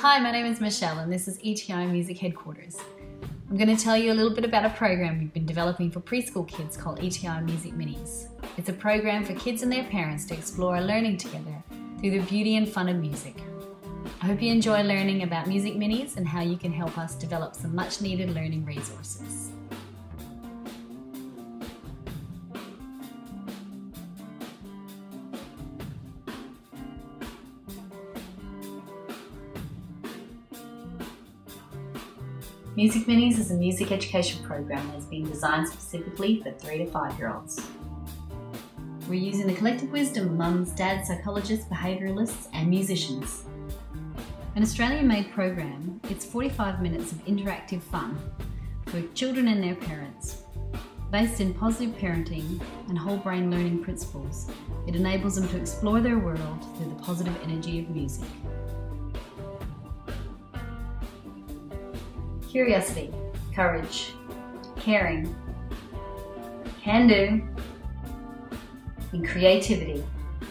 Hi, my name is Michelle and this is ETI Music Headquarters. I'm going to tell you a little bit about a program we've been developing for preschool kids called ETI Music Minis. It's a program for kids and their parents to explore learning together through the beauty and fun of music. I hope you enjoy learning about Music Minis and how you can help us develop some much needed learning resources. Music Minis is a music education program that has been designed specifically for 3 to 5 year olds. We're using the collective wisdom of mums, dads, psychologists, behaviouralists, and musicians. An Australian made program, it's 45 minutes of interactive fun for children and their parents. Based in positive parenting and whole brain learning principles, it enables them to explore their world through the positive energy of music. Curiosity, courage, caring, can do, and creativity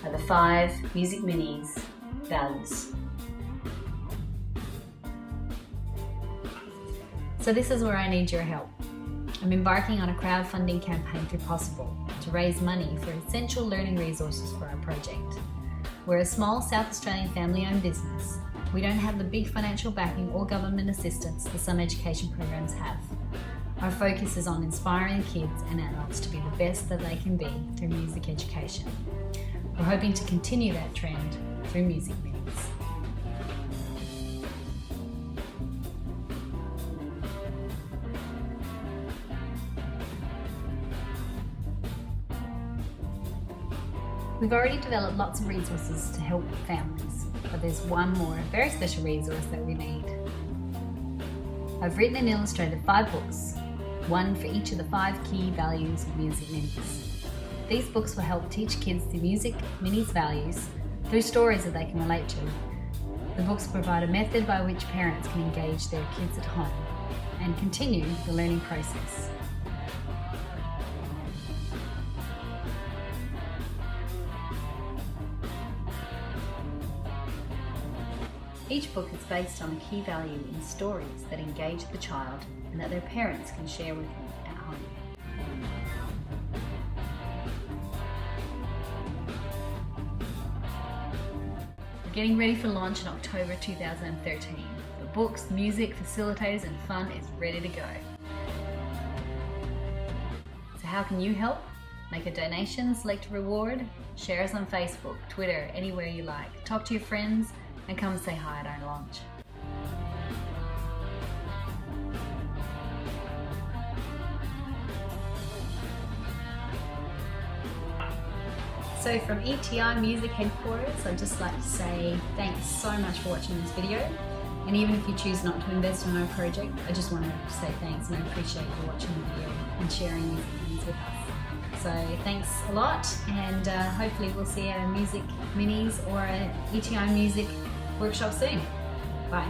are the five Music Minis values. So this is where I need your help. I'm embarking on a crowdfunding campaign through Pozible to raise money for essential learning resources for our project. We're a small South Australian family-owned business we don't have the big financial backing or government assistance that some education programs have. Our focus is on inspiring kids and adults to be the best that they can be through music education. We're hoping to continue that trend through Music Minis. We've already developed lots of resources to help families, but there's one more very special resource that we need. I've written and illustrated five books, one for each of the five key values of Music Minis. These books will help teach kids the Music Minis values through stories that they can relate to. The books provide a method by which parents can engage their kids at home and continue the learning process. Each book is based on a key value in stories that engage the child and that their parents can share with them at home. We're getting ready for launch in October 2013. The books, music, facilitators and fun is ready to go. So how can you help? Make a donation, select a reward, share us on Facebook, Twitter, anywhere you like. Talk to your friends, and come say hi at our launch. So from ETI Music Headquarters, I'd just like to say thanks so much for watching this video. And even if you choose not to invest in our project, I just want to say thanks and I appreciate you watching the video and sharing these things with us. So thanks a lot and uh, hopefully we'll see our music minis or ETI music workshop soon. Bye.